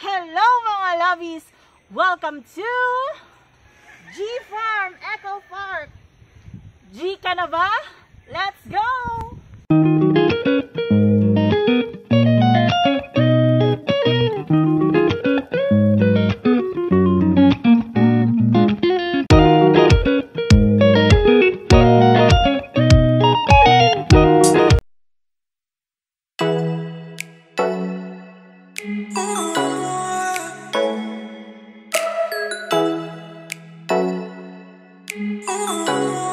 Hello mga lovies! Welcome to G Farm Eco Park! G ka na ba? Let's go! Ooh. Ooh.